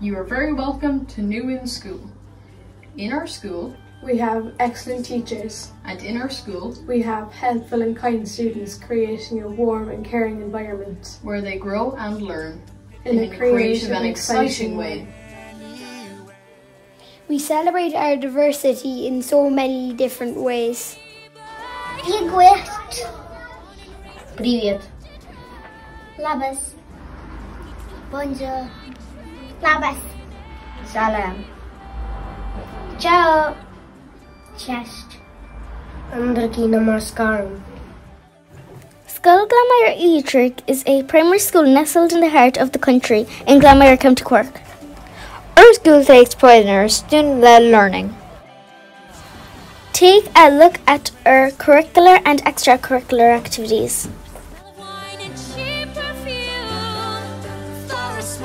You are very welcome to New Inn School. In our school, we have excellent teachers. And in our school, we have helpful and kind students creating a warm and caring environment. Where they grow and learn in, in a, creative, and exciting way. We celebrate our diversity in so many different ways. Привет. Привет. Лабас. Bonjour. Labas. Salam. Ciao. Chest. Andraki namaskaram. Scoil Ghleanna Maghair Íochtaraigh is a primary school nestled in the heart of the country in Glanmire, County Cork. Our school takes pride in our student-led learning. Take a look at our curricular and extracurricular activities.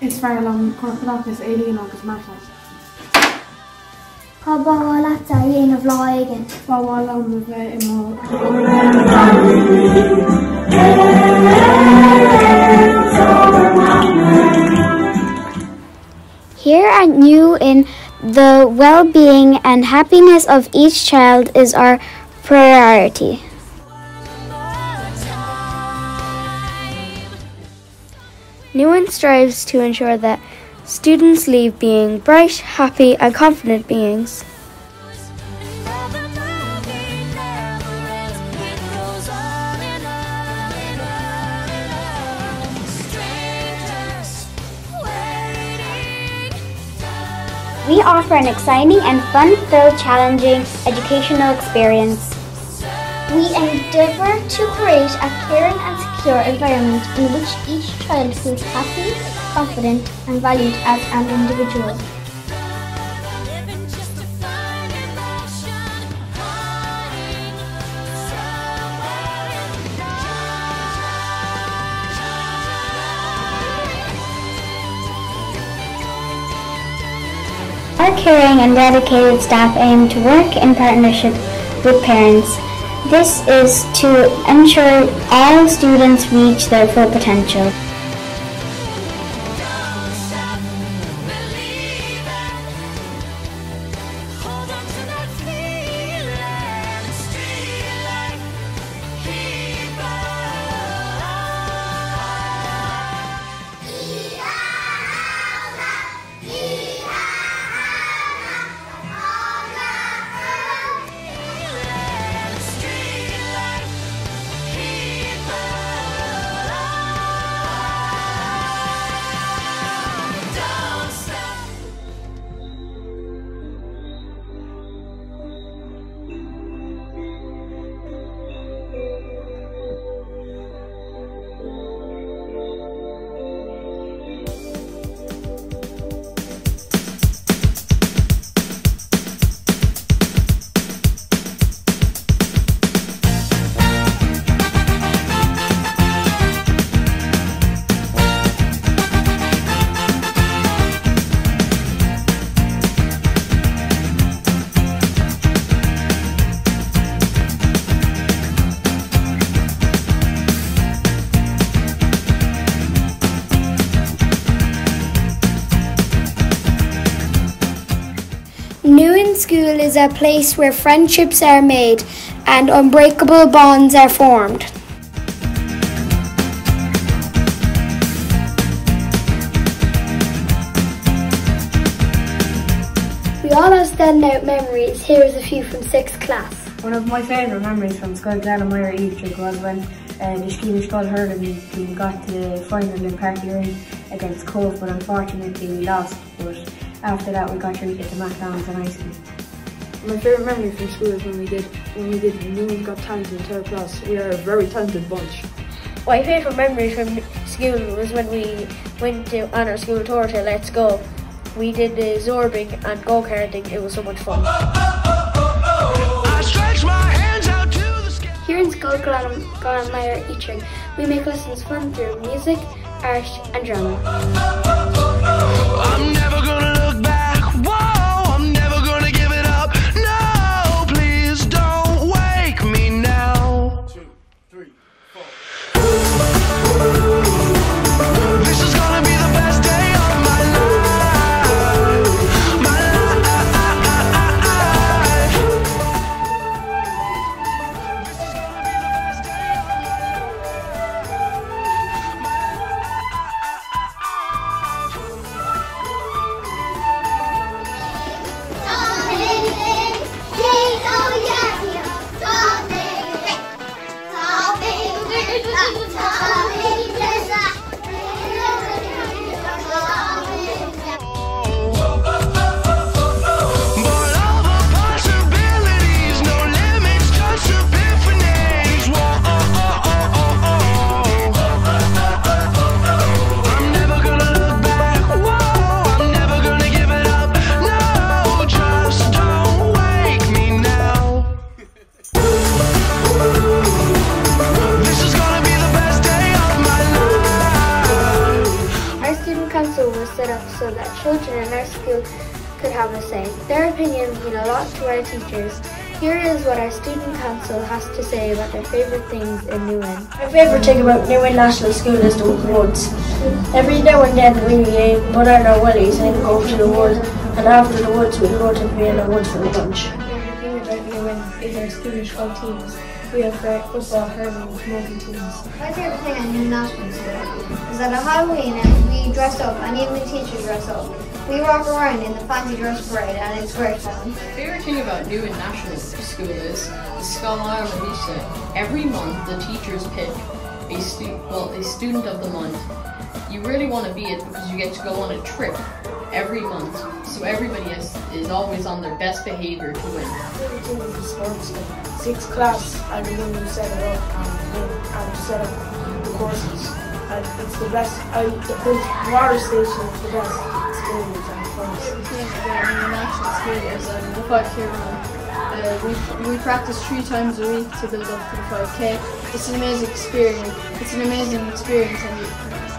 Is fear am corporachtas éon agus mar. Cabála a dhéanamh láigen. Bháil am bheith i má Here at New Inn the well-being and happiness of each child is our priority. New Inn strives to ensure that students leave being bright, happy, and confident beings. We offer an exciting and fun-filled, challenging educational experience. We endeavour to create a caring secure environment in which each child feels happy, confident, and valued as an individual. Our caring and dedicated staff aim to work in partnership with parents. This is to ensure all students reach their full potential. School is a place where friendships are made and unbreakable bonds are formed. We all have standout memories. Here is a few from 6th class. One of my favourite memories from Skull Glanamire Electric was when uh, the Sciath na Scol Hurling team got to the final in Páirc Uí Rinn against Cobh, but unfortunately we lost. But after that we got through to the McDonald's and ice cream. My favourite memory from school is when we did when we did Newman's Got Talent in third class. We are a very talented bunch. My favourite memory from school was when we went to, on our school tour to Let's Go. We did the zorbing and go karting. It was so much fun. I stretch my hands out to the. Here in Skull Meyer Eaching, we make lessons fun through music, art, and drama. This opinions mean a lot to our teachers. Here is what our student council has to say about their favourite things in New Inn. My favourite thing about Newman National School is the woods. Every now and then we uh, put on our wellies and go to the woods, and after the woods we go to Vienna Woods for lunch. The thing about Newman is our Scottish club teams. We have great football, hurling, and smoking teams. My favorite thing at New National School is that on Halloween we dress up and even the teachers dress up. We walk around in the fancy dress parade and it's great fun. favorite thing about New Inn National School is the Scoláire na Míosa. Every month, the teachers pick a stu- well a student of the month. You really want to be it because you get to go on a trip every month. So everybody is, is always on their best behavior to win. favorite thing is the sports day. Sixth class, oh, I'm the one who set it up and, and set up the courses. And it's the best. I, the, the water station is the best experience and fun. thing National School is um, the 5k run. Uh, we, we practice three times a week to build up to the 5k. It's an amazing experience. It's an amazing experience and you,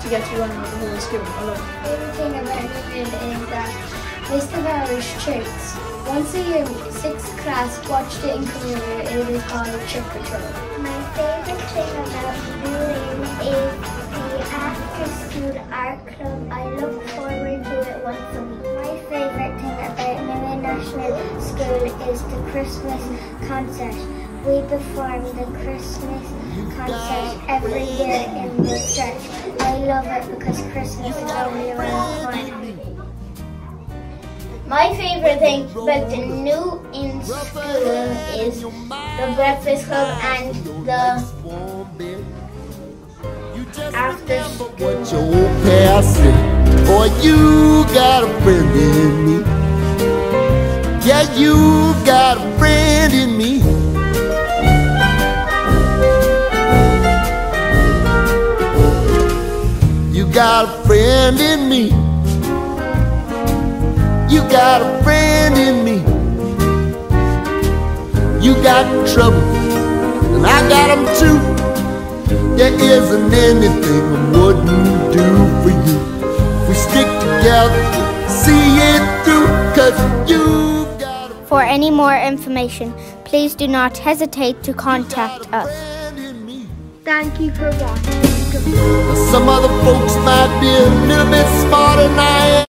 to get to run with the whole school. I love favorite thing about Newman is that List of Irish Tricks. Once a year, sixth class watched it in Korea. It is called Trick Patrol. My favorite thing about New Inn is the after school art club. I look forward to it once a week. My favorite thing about New Inn National School is the Christmas concert. We perform the Christmas concert every year in the church. I love it because Christmas is only around the corner. My favorite thing about the New Inn school is the breakfast club and the after school. Boy, you got a friend in me. Yeah, you got a friend in me. You got a friend in me. You got a friend in me. You got trouble, and I got them too. There isn't anything I wouldn't do for you. We stick together, see it through, cause you got a For any more information, please do not hesitate to contact us. friend in me. Thank you for watching. Some other folks might be a little bit smarter than I am.